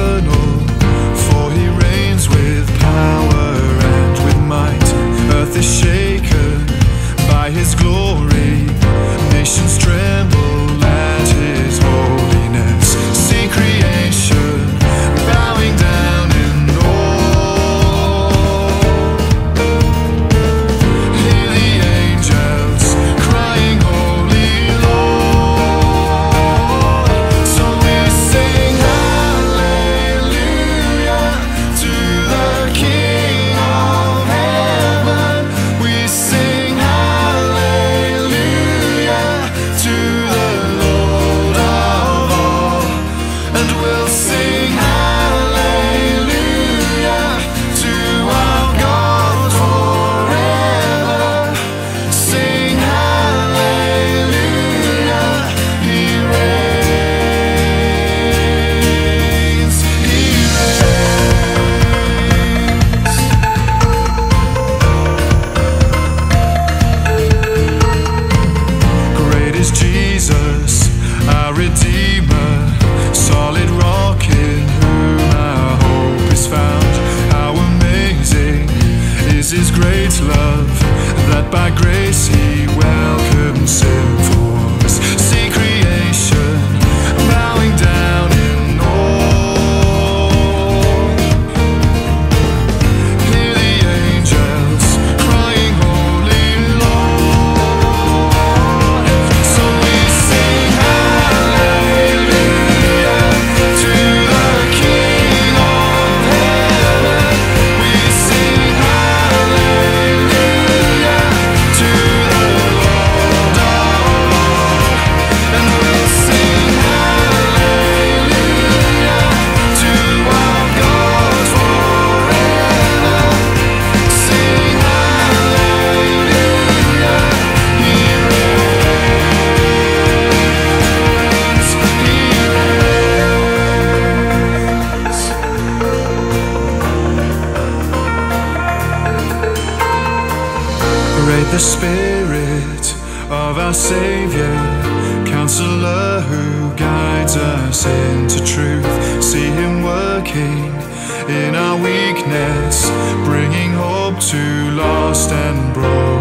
eternal place Spirit of our Savior, Counselor who guides us into truth. See Him working in our weakness, bringing hope to lost and broken.